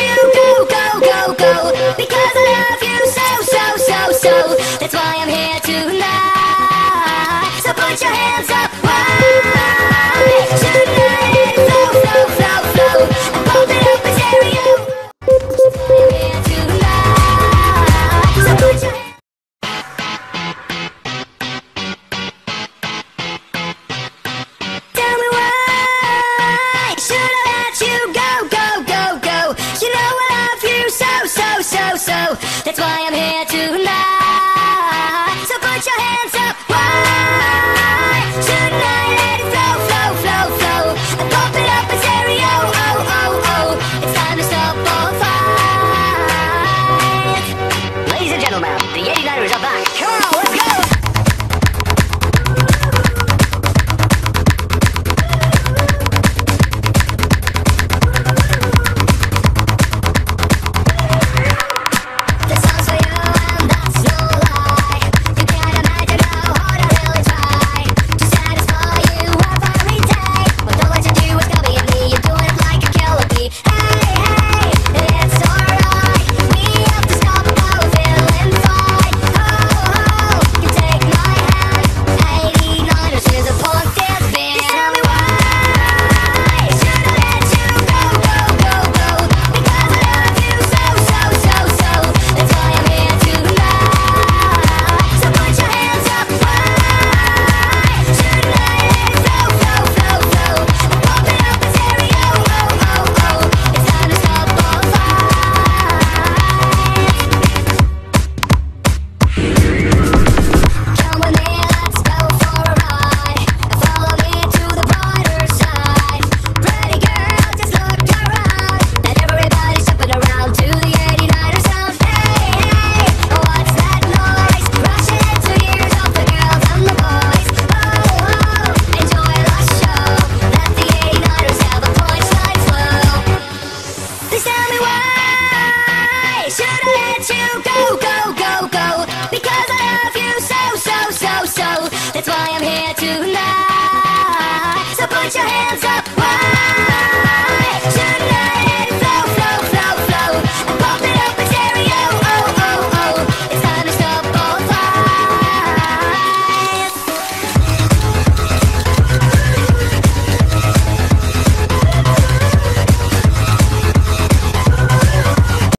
to go, go, yeah, you gotta back. Come on. tell me why should I let you go, go, go, go? Because I love you so, so, so, so. That's why I'm here tonight. So put your hands up.